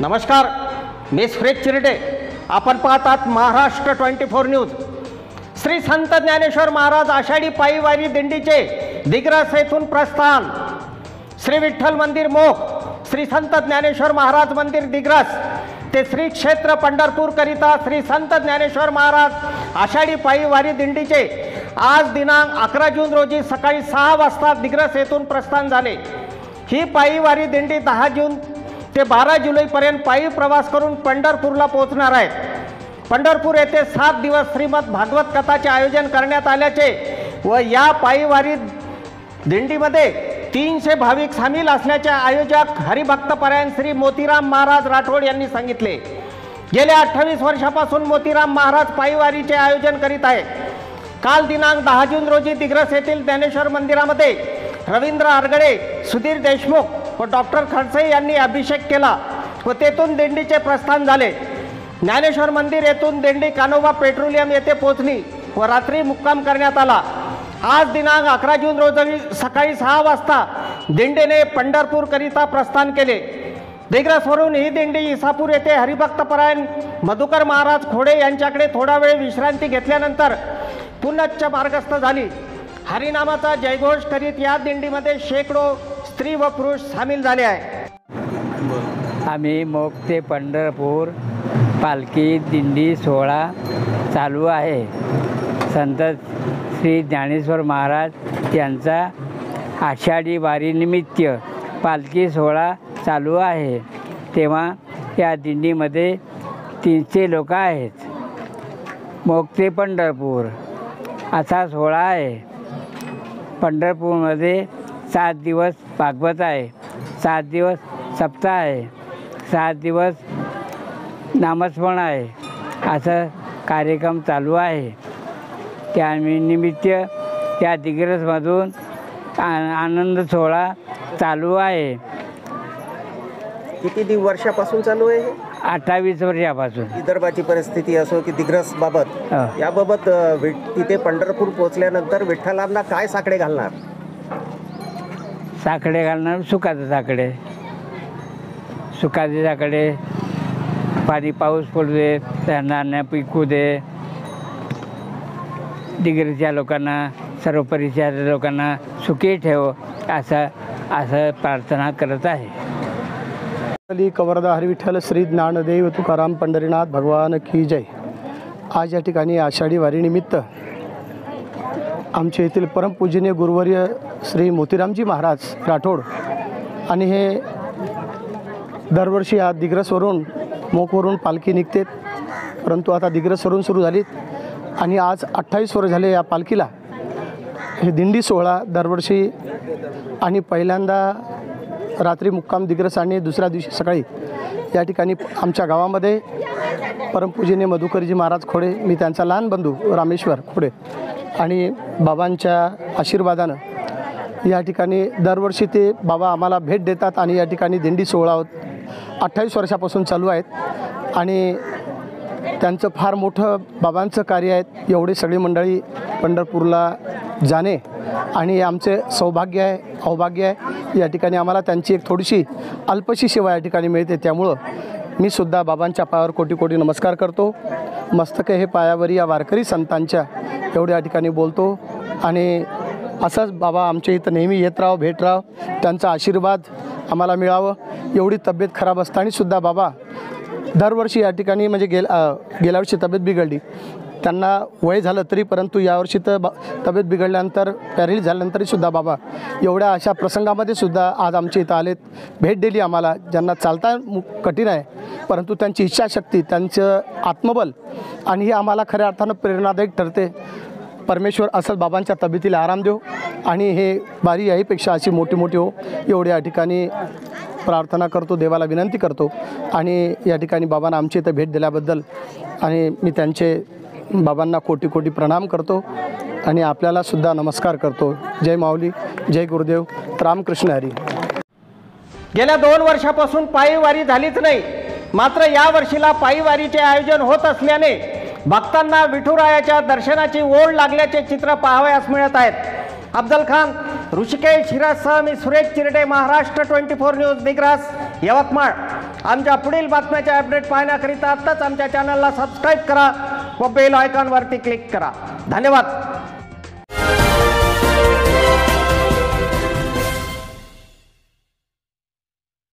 नमस्कार मी सुरेश चिरटे आपण पाहतात Maharashtra twenty four news. Shri Sant Dnyaneshwar Maharaj Ashadhi पायीवारी दिंडीचे Digras येथून प्रस्थान. श्री विठ्ठल मंदिर मोख श्री संत ज्ञानेश्वर महाराज मंदिर दिग्रस. ते श्री क्षेत्र पंढरपूरकरिता श्री संत ज्ञानेश्वर महाराज आषाढी पायीवारी दिंडीचे आज दिनांक अकरा जून रोजी सकाळी सहा वाजता दिग्रस येथून प्रस्थान झाले. ही पायीवारी दिंडी दहा जून ते बारा जुलैपर्यंत पायी प्रवास करून पंढरपूरला पोहोचणार आहेत. पंढरपूर येथे सात दिवस श्रीमद भागवत कथाचे आयोजन करण्यात आल्याचे व या पायीवारी दिंडीमध्ये तीनशे भाविक सामील असल्याचे आयोजक हरिभक्तपरायण श्री मोतीराम महाराज राठोड यांनी सांगितले. गेल्या अठ्ठावीस वर्षापासून मोतीराम महाराज पायीवारीचे आयोजन करीत आहे काल दिनांक दहा जून रोजी दिग्रस येथील ज्ञानेश्वर मंदिरामध्ये रवींद्र आरगडे सुधीर देशमुख व डॉक्टर खडसे यांनी अभिषेक केला व तेथून दिंडीचे प्रस्थान झाले. ज्ञानेश्वर मंदिर येथून दिंडी कानोबा पेट्रोलियम येथे पोहोचली व रात्री मुक्काम करण्यात आला. आज दिनांक अकरा जून रोजी सकाळी सहा वाजता दिंडीने पंढरपूरकरिता प्रस्थान केले. दिग्रसवरून ही दिंडी इसापूर येथे हरिभक्तपरायण मधुकर महाराज खोडे यांच्याकडे थोडा वेळ विश्रांती घेतल्यानंतर पुनच्च मार्गस्थ झाली. हरिनामाचा जयघोष करीत या दिंडीमध्ये शेकडो स्त्री व पुरुष सामील झाले आहे. आम्ही मोग ते पंढरपूर पालखी दिंडी सोहळा चालू आहे. संत श्री ज्ञानेश्वर महाराज यांचा आषाढी वारीनिमित्त पालखी सोहळा चालू आहे. तेव्हा या दिंडीमध्ये तीनशे लोक आहेत. मोग ते पंढरपूर असा सोहळा आहे. पंढरपूरमध्ये सात दिवस भागवत आहे. सात दिवस सप्ताह आहे. सात दिवस नामस्मरण आहे. असं कार्यक्रम चालू आहे. त्या निमित्त या दिग्रसमधून आ- आनंद सोहळा चालू आहे. किती वर्षापासून चालू आहे? अठ्ठावीस वर्षापासून. विदर्भाची परिस्थिती असो की दिग्रस बाबत हो. याबाबत तिथे पंढरपूर पोहोचल्यानंतर विठ्ठलांना काय साकडे घालणार? साकडे घालणार सुकाचे साकडे सुकाचे साकडे पाणी पाऊस पडू दे त्यांना पिकू दे. डिग्रीच्या लोकांना सर्व परिचयाच्या लोकांना सुखी ठेव असं असं प्रार्थना करत आहे. अली कवरदा हरविठ्ठल श्री ज्ञानदेव तुकाराम पंढरीनाथ भगवान की जय. आज या ठिकाणी आषाढी वारीनिमित्त आमच्या येथील परमपूजनीय गुरुवर्य श्री मोतीरामजी महाराज राठोड आणि हे दरवर्षी या दिग्रसवरून मोकवरून पालखी निघते. परंतु आता दिग्रसवरून सुरू झालीत आणि आज अठ्ठावीस वर्ष झाले या पालखीला. हे दिंडी सोहळा दरवर्षी आणि पहिल्यांदा रात्री मुक्काम दिग्रस आणि दुसऱ्या दिवशी सकाळी या ठिकाणी आमच्या गावामध्ये परमपूजनीय मधुकरजी महाराज खोडे मी त्यांचा लहान बंधू रामेश्वर खोडे आणि बाबांच्या आशीर्वादानं या ठिकाणी दरवर्षी ते बाबा आम्हाला भेट देतात आणि या ठिकाणी दिंडी सोहळा अठ्ठावीस वर्षापासून चालू आहेत आणि त्यांचं फार मोठं बाबांचं कार्य आहे. एवढी सगळी मंडळी पंढरपूरला जाणे आणि आमचे सौभाग्य आहे अवभाग्य आहे. या ठिकाणी आम्हाला त्यांची एक थोडीशी अल्पशी सेवा या ठिकाणी मिळते. त्यामुळं मी सुद्धा बाबांच्या पायावर कोटी कोटी नमस्कार करतो. मस्तक हे पायावरी या वारकरी संतांच्या एवढ्या या ठिकाणी बोलतो. आणि असंच बाबा आमच्या इथं नेहमी येत राहो भेट राहो. त्यांचा आशीर्वाद आम्हाला मिळावं. एवढी तब्येत खराब असतानासुद्धा बाबा दरवर्षी या ठिकाणी म्हणजे गेल गेल्या वर्षी तब्येत बिघडली. त्यांना वय झालं तरी परंतु यावर्षी तर बा तब्येत बिघडल्यानंतर पॅरेलिस झाल्यानंतरसुद्धा बाबा एवढ्या अशा प्रसंगामध्ये सुद्धा आज आमच्या इथं आलेत. भेट दिली आम्हाला ज्यांना चालता मु- कठीण आहे परंतु त्यांची इच्छाशक्ती त्यांचं आत्मबल आणि हे आम्हाला खऱ्या अर्थानं प्रेरणादायक ठरते. परमेश्वर असंच बाबांच्या तब्येतीला आराम देऊ आणि हे बारी याहीपेक्षा अशी मोठी मोठी हो. एवढ्या ठिकाणी प्रार्थना करतो देवाला विनंती करतो आणि या ठिकाणी बाबांना आमच्या इथं भेट दिल्याबद्दल आणि मी त्यांचे बाबांना कोटी कोटी प्रणाम करतो आणि आपल्याला सुद्धा नमस्कार करतो. जय माऊली जय गुरुदेव रामकृष्ण हरी. गेल्या दोन वर्षापासून पायीवारी झालीच नाही. मात्र या वर्षीला पायीवारीचे आयोजन होत असल्याने भक्तांना विठुरायाच्या दर्शनाची ओढ लागल्याचे चित्र पाहावयास मिळत आहेत. अफजल खान ऋषिकेश हिराजसह मी Suresh Chirde Maharashtra twenty four news Digras Yavatmal. आमच्या पुढील बातम्याचे अपडेट पाहण्याकरिता आत्ताच आमच्या चॅनलला सबस्क्राईब करा. व बेल आयकॉनवरती क्लिक करा. धन्यवाद.